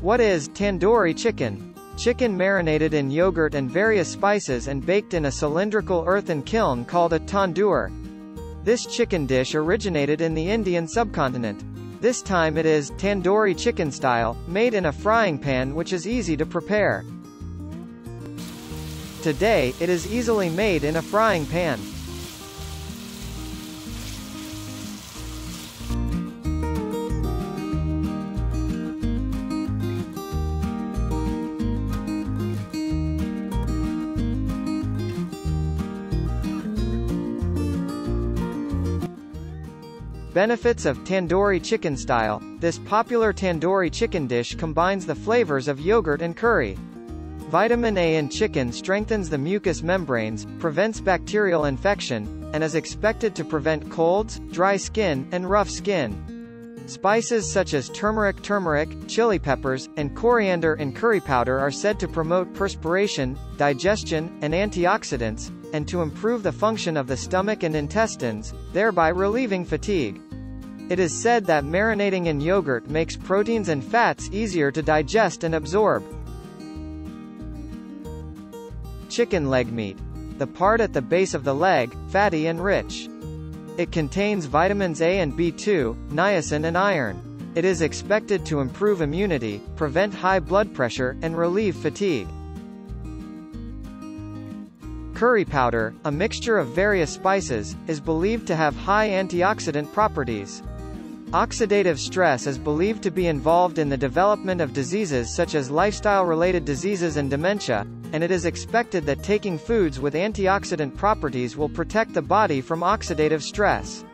What is tandoori chicken? Chicken marinated in yogurt and various spices and baked in a cylindrical earthen kiln called a tandoor. This chicken dish originated in the Indian subcontinent. This time it is tandoori chicken style, made in a frying pan which is easy to prepare. Today, it is easily made in a frying pan. Benefits of tandoori chicken style. This popular tandoori chicken dish combines the flavors of yogurt and curry. Vitamin A in chicken strengthens the mucous membranes, prevents bacterial infection, and is expected to prevent colds, dry skin, and rough skin. Spices such as turmeric turmeric, chili peppers, and coriander and curry powder are said to promote perspiration, digestion, and antioxidants, and to improve the function of the stomach and intestines, thereby relieving fatigue. It is said that marinating in yogurt makes proteins and fats easier to digest and absorb. Chicken leg meat. The part at the base of the leg, fatty and rich. It contains vitamins A and B2, niacin and iron. It is expected to improve immunity, prevent high blood pressure, and relieve fatigue. Curry powder, a mixture of various spices, is believed to have high antioxidant properties. Oxidative stress is believed to be involved in the development of diseases such as lifestyle-related diseases and dementia, and it is expected that taking foods with antioxidant properties will protect the body from oxidative stress.